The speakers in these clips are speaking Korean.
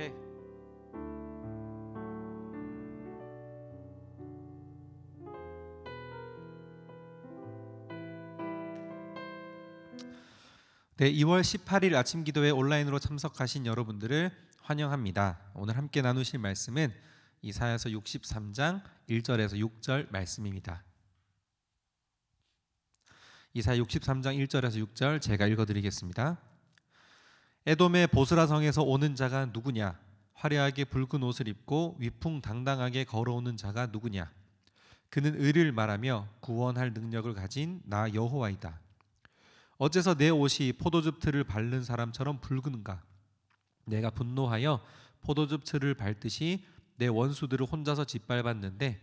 오케이. 네, 2월 18일 아침 기도회 온라인으로 참석하신 여러분들을 환영합니다. 오늘 함께 나누실 말씀은 이사야서 63장 1절에서 6절 말씀입니다. 이사야 63장 1절에서 6절 제가 읽어 드리겠습니다. 에돔의 보스라 성에서 오는 자가 누구냐? 화려하게 붉은 옷을 입고 위풍당당하게 걸어오는 자가 누구냐? 그는 의를 말하며 구원할 능력을 가진 나 여호와이다. 어째서 내 옷이 포도즙 틀을 밟는 사람처럼 붉은가? 내가 분노하여 포도즙 틀을 밟듯이 내 원수들을 혼자서 짓밟았는데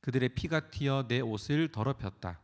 그들의 피가 튀어 내 옷을 더럽혔다.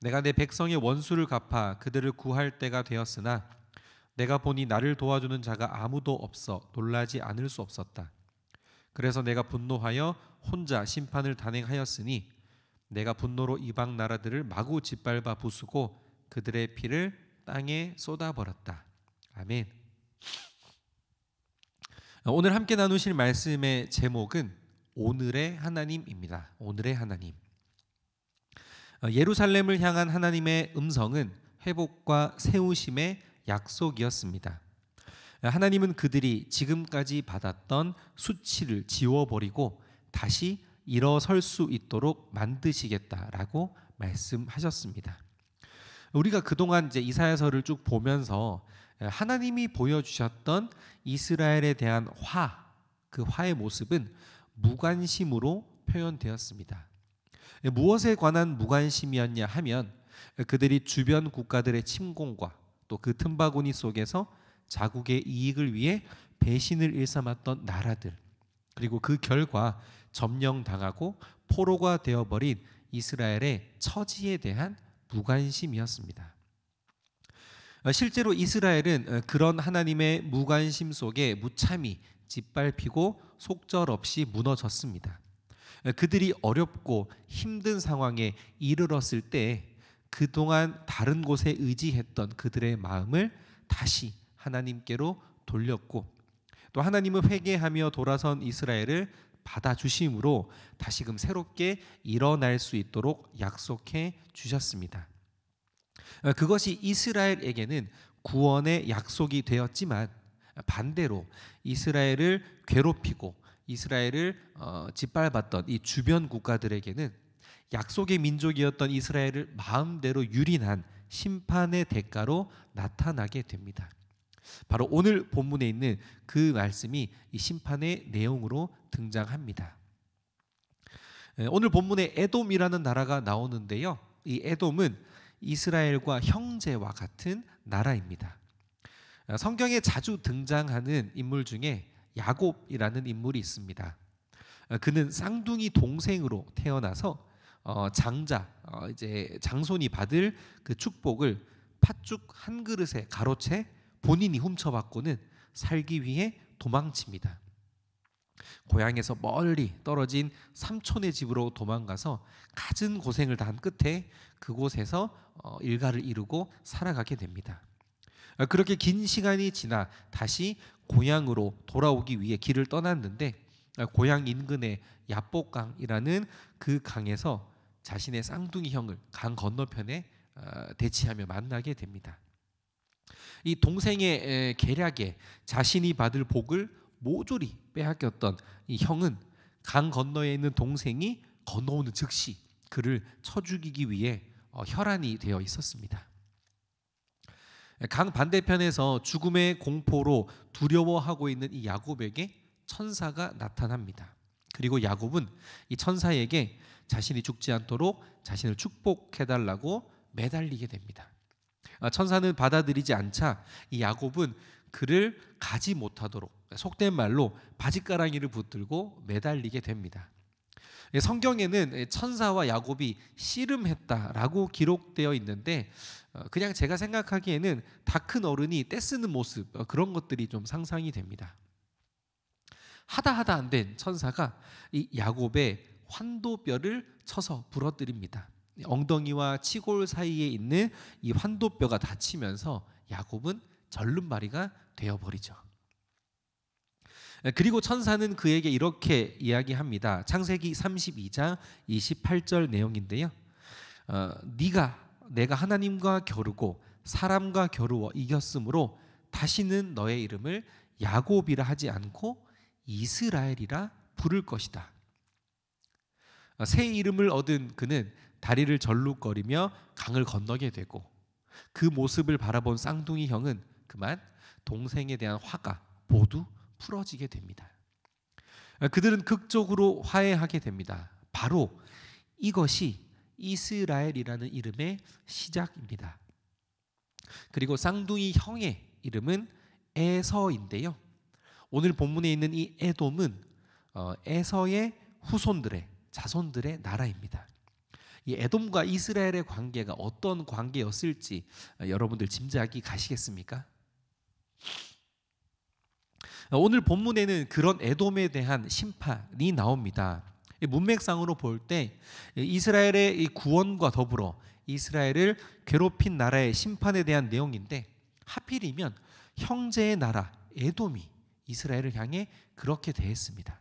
내가 내 백성의 원수를 갚아 그들을 구할 때가 되었으나 내가 보니 나를 도와주는 자가 아무도 없어 놀라지 않을 수 없었다. 그래서 내가 분노하여 혼자 심판을 단행하였으니 내가 분노로 이방 나라들을 마구 짓밟아 부수고 그들의 피를 땅에 쏟아버렸다. 아멘. 오늘 함께 나누실 말씀의 제목은 오늘의 하나님입니다. 오늘의 하나님. 예루살렘을 향한 하나님의 음성은 회복과 세우심의 약속이었습니다. 하나님은 그들이 지금까지 받았던 수치를 지워버리고 다시 일어설 수 있도록 만드시겠다라고 말씀하셨습니다. 우리가 그동안 이제 이사야서를 쭉 보면서 하나님이 보여주셨던 이스라엘에 대한 화, 그 화의 모습은 무관심으로 표현되었습니다. 무엇에 관한 무관심이었냐 하면 그들이 주변 국가들의 침공과 또 그 틈바구니 속에서 자국의 이익을 위해 배신을 일삼았던 나라들 그리고 그 결과 점령당하고 포로가 되어버린 이스라엘의 처지에 대한 무관심이었습니다. 실제로 이스라엘은 그런 하나님의 무관심 속에 무참히 짓밟히고 속절없이 무너졌습니다. 그들이 어렵고 힘든 상황에 이르렀을 때 그동안 다른 곳에 의지했던 그들의 마음을 다시 하나님께로 돌렸고 또 하나님은 회개하며 돌아선 이스라엘을 받아주심으로 다시금 새롭게 일어날 수 있도록 약속해 주셨습니다. 어, 그것이 이스라엘에게는 구원의 약속이 되었지만 반대로 이스라엘을 괴롭히고 이스라엘을 어, 짓밟았던 이 주변 국가들에게는 약속의 민족이었던 이스라엘을 마음대로 유린한 심판의 대가로 나타나게 됩니다. 바로 오늘 본문에 있는 그 말씀이 이 심판의 내용으로 등장합니다. 예, 오늘 본문에 에돔이라는 나라가 나오는데요. 이 에돔은 이스라엘과 형제와 같은 나라입니다. 아, 성경에 자주 등장하는 인물 중에 야곱이라는 인물이 있습니다. 아, 그는 쌍둥이 동생으로 태어나서 어, 장자 어, 이제 장손이 받을 그 축복을 팥죽 한 그릇에 가로채 본인이 훔쳐받고는 살기 위해 도망칩니다. 고향에서 멀리 떨어진 삼촌의 집으로 도망가서 갖은 고생을 다 한 끝에 그곳에서 어, 일가를 이루고 살아가게 됩니다. 어, 그렇게 긴 시간이 지나 다시 고향으로 돌아오기 위해 길을 떠났는데 어, 고향 인근의 야복강이라는 그 강에서 자신의 쌍둥이 형을 강 건너편에 어, 대치하며 만나게 됩니다. 이 동생의 계략에 자신이 받을 복을 모조리 빼앗겼던 이 형은 강 건너에 있는 동생이 건너오는 즉시 그를 쳐 죽이기 위해 어, 혈안이 되어 있었습니다. 강 반대편에서 죽음의 공포로 두려워하고 있는 이 야곱에게 천사가 나타납니다. 그리고 야곱은 이 천사에게 자신이 죽지 않도록 자신을 축복해 달라고 매달리게 됩니다. 아, 천사는 받아들이지 않자 이 야곱은 그를 가지 못하도록 속된 말로 바지가랑이를 붙들고 매달리게 됩니다. 예, 성경에는 천사와 야곱이 씨름했다라고 기록되어 있는데 어, 그냥 제가 생각하기에는 다 큰 어른이 떼쓰는 모습 어, 그런 것들이 좀 상상이 됩니다. 하다 하다 안 된 천사가 이 야곱의 환도뼈를 쳐서 부러뜨립니다. 엉덩이와 치골 사이에 있는 이 환도뼈가 다치면서 야곱은 절름발이가 되어버리죠. 그리고 천사는 그에게 이렇게 이야기합니다. 창세기 32장 28절 내용인데요. 어, 네가 내가 하나님과 겨루고 사람과 겨루어 이겼으므로 다시는 너의 이름을 야곱이라 하지 않고 이스라엘이라 부를 것이다. 어, 새 이름을 얻은 그는 다리를 절룩거리며 강을 건너게 되고 그 모습을 바라본 쌍둥이 형은 그만 동생에 대한 화가 모두 풀어지게 됩니다. 어, 그들은 극적으로 화해하게 됩니다. 바로 이것이 이스라엘이라는 이름의 시작입니다. 그리고 쌍둥이 형의 이름은 에서인데요. 오늘 본문에 있는 이 에돔은 어, 에서의 후손들의 자손들의 나라입니다. 이 에돔과 이스라엘의 관계가 어떤 관계였을지 어, 여러분들 짐작이 가시겠습니까? 어, 오늘 본문에는 그런 에돔에 대한 심판이 나옵니다. 문맥상으로 볼 때 이스라엘의 구원과 더불어 이스라엘을 괴롭힌 나라의 심판에 대한 내용인데 하필이면 형제의 나라 에돔이 이스라엘을 향해 그렇게 대했습니다.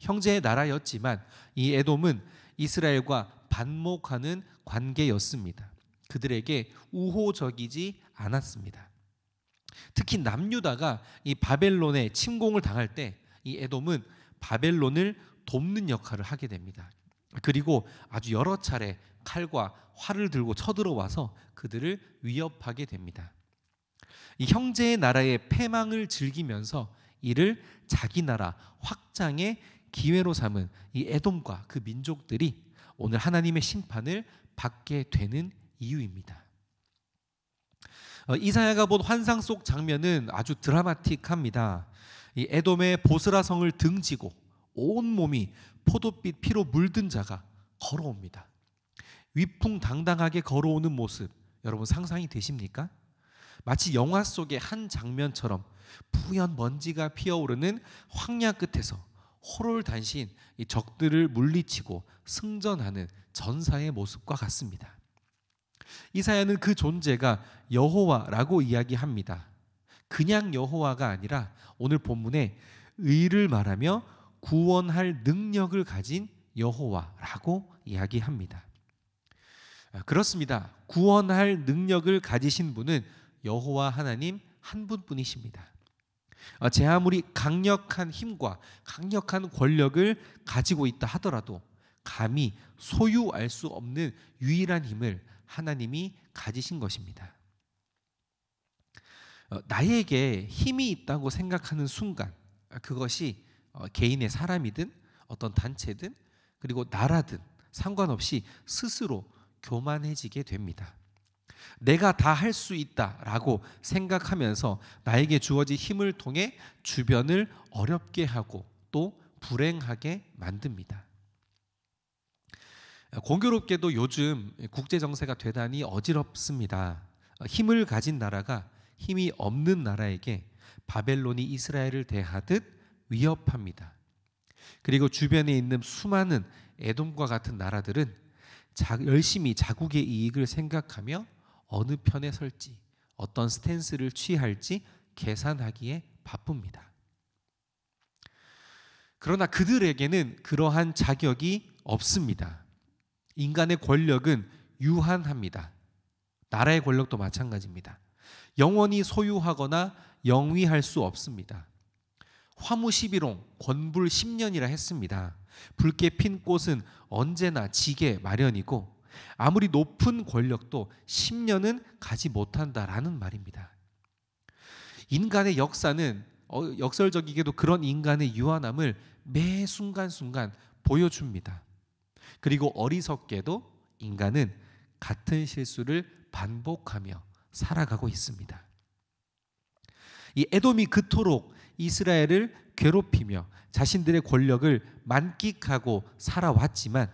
형제의 나라였지만 이 에돔은 이스라엘과 반목하는 관계였습니다. 그들에게 우호적이지 않았습니다. 특히 남유다가 이 바벨론에 침공을 당할 때 이 에돔은 바벨론을 돕는 역할을 하게 됩니다. 그리고 아주 여러 차례 칼과 활을 들고 쳐들어와서 그들을 위협하게 됩니다. 이 형제의 나라의 패망을 즐기면서 이를 자기 나라 확장의 기회로 삼은 이 에돔과 그 민족들이 오늘 하나님의 심판을 받게 되는 이유입니다. 어, 이사야가 본 환상 속 장면은 아주 드라마틱합니다. 이 에돔의 보스라 성을 등지고 온 몸이 포도빛 피로 물든 자가 걸어옵니다. 위풍당당하게 걸어오는 모습 여러분 상상이 되십니까? 마치 영화 속의 한 장면처럼 푸연 먼지가 피어오르는 황야 끝에서 호롤단신 이 적들을 물리치고 승전하는 전사의 모습과 같습니다. 이사야는 그 존재가 여호와라고 이야기합니다. 그냥 여호와가 아니라 오늘 본문에 의를 말하며 구원할 능력을 가진 여호와라고 이야기합니다. 아, 그렇습니다. 구원할 능력을 가지신 분은 여호와 하나님 한 분뿐이십니다. 아, 제 아무리 강력한 힘과 강력한 권력을 가지고 있다 하더라도 감히 소유할 수 없는 유일한 힘을 하나님이 가지신 것입니다. 어, 나에게 힘이 있다고 생각하는 순간 아, 그것이 어, 개인의 사람이든 어떤 단체든 그리고 나라든 상관없이 스스로 교만해지게 됩니다. 내가 다 할 수 있다라고 생각하면서 나에게 주어진 힘을 통해 주변을 어렵게 하고 또 불행하게 만듭니다. 공교롭게도 요즘 국제 정세가 대단히 어지럽습니다. 힘을 가진 나라가 힘이 없는 나라에게 바벨론이 이스라엘을 대하듯 위협합니다. 그리고 주변에 있는 수많은 에돔과 같은 나라들은 열심히 자국의 이익을 생각하며 어느 편에 설지 어떤 스탠스를 취할지 계산하기에 바쁩니다. 그러나 그들에게는 그러한 자격이 없습니다. 인간의 권력은 유한합니다. 나라의 권력도 마찬가지입니다. 영원히 소유하거나 영위할 수 없습니다. 화무 11홍, 권불 10년이라 했습니다. 붉게 핀 꽃은 언제나 지게 마련이고 아무리 높은 권력도 10년은 가지 못한다라는 말입니다. 인간의 역사는 어, 역설적이게도 그런 인간의 유한함을 매 순간순간 보여줍니다. 그리고 어리석게도 인간은 같은 실수를 반복하며 살아가고 있습니다. 이 에돔이 그토록 이스라엘을 괴롭히며 자신들의 권력을 만끽하고 살아왔지만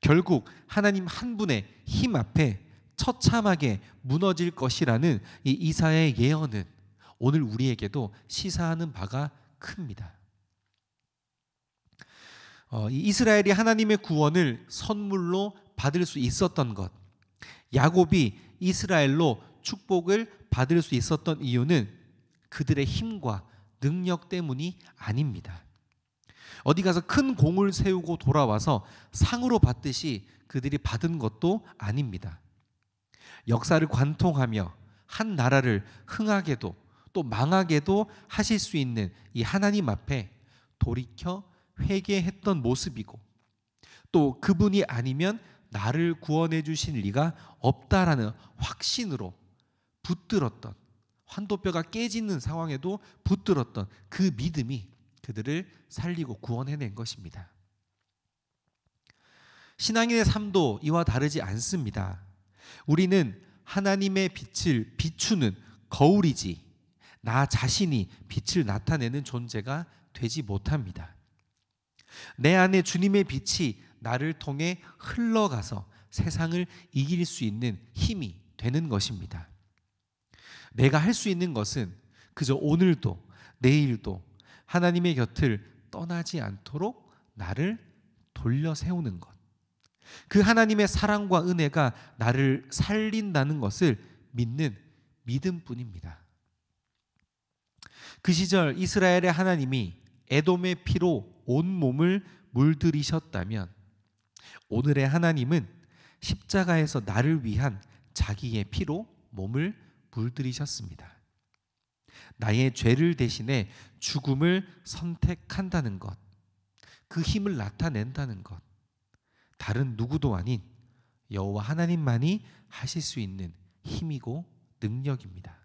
결국 하나님 한 분의 힘 앞에 처참하게 무너질 것이라는 이 이사의 예언은 오늘 우리에게도 시사하는 바가 큽니다. 어, 이 이스라엘이 하나님의 구원을 선물로 받을 수 있었던 것, 야곱이 이스라엘로 축복을 받을 수 있었던 이유는 그들의 힘과 능력 때문이 아닙니다. 어디 가서 큰 공을 세우고 돌아와서 상으로 받듯이 그들이 받은 것도 아닙니다. 역사를 관통하며 한 나라를 흥하게도 또 망하게도 하실 수 있는 이 하나님 앞에 돌이켜 회개했던 모습이고 또 그분이 아니면 나를 구원해 주실 리가 없다라는 확신으로 붙들었던 환도뼈가 깨지는 상황에도 붙들었던 그 믿음이 그들을 살리고 구원해낸 것입니다. 신앙인의 삶도 이와 다르지 않습니다. 우리는 하나님의 빛을 비추는 거울이지 나 자신이 빛을 나타내는 존재가 되지 못합니다. 내 안에 주님의 빛이 나를 통해 흘러가서 세상을 이길 수 있는 힘이 되는 것입니다. 내가 할 수 있는 것은 그저 오늘도 내일도 하나님의 곁을 떠나지 않도록 나를 돌려 세우는 것. 그 하나님의 사랑과 은혜가 나를 살린다는 것을 믿는 믿음뿐입니다. 그 시절 이스라엘의 하나님이 에돔의 피로 온 몸을 물들이셨다면 오늘의 하나님은 십자가에서 나를 위한 자기의 피로 몸을 물들이셨습니다. 나의 죄를 대신해 죽음을 선택한다는 것, 그 힘을 나타낸다는 것, 다른 누구도 아닌 여호와 하나님만이 하실 수 있는 힘이고 능력입니다.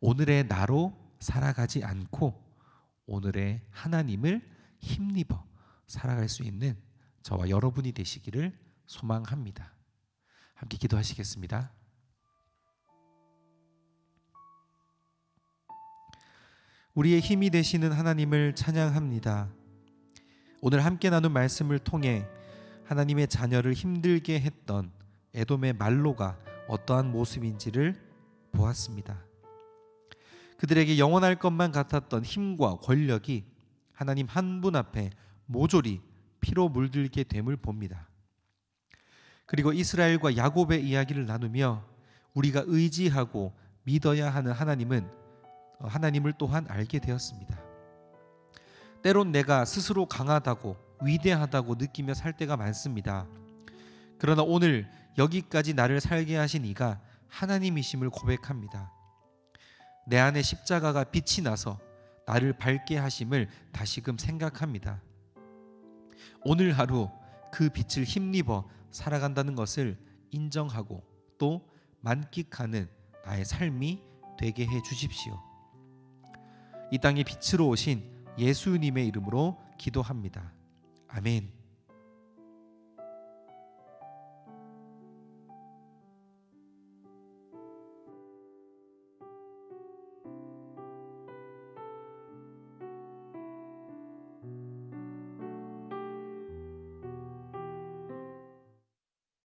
오늘의 나로 살아가지 않고 오늘의 하나님을 힘입어 살아갈 수 있는 저와 여러분이 되시기를 소망합니다. 함께 기도하시겠습니다. 우리의 힘이 되시는 하나님을 찬양합니다. 오늘 함께 나눈 말씀을 통해 하나님의 자녀를 힘들게 했던 에돔의 말로가 어떠한 모습인지를 보았습니다. 그들에게 영원할 것만 같았던 힘과 권력이 하나님 한 분 앞에 모조리 피로 물들게 됨을 봅니다. 그리고 이스라엘과 야곱의 이야기를 나누며 우리가 의지하고 믿어야 하는 하나님은 하나님을 또한 알게 되었습니다. 때론 내가 스스로 강하다고 위대하다고 느끼며 살 때가 많습니다. 그러나 오늘 여기까지 나를 살게 하신 이가 하나님이심을 고백합니다. 내 안에 십자가가 빛이 나서 나를 밝게 하심을 다시금 생각합니다. 오늘 하루 그 빛을 힘입어 살아간다는 것을 인정하고 또 만끽하는 나의 삶이 되게 해 주십시오. 이 땅에 빛으로 오신 예수님의 이름으로 기도합니다. 아멘.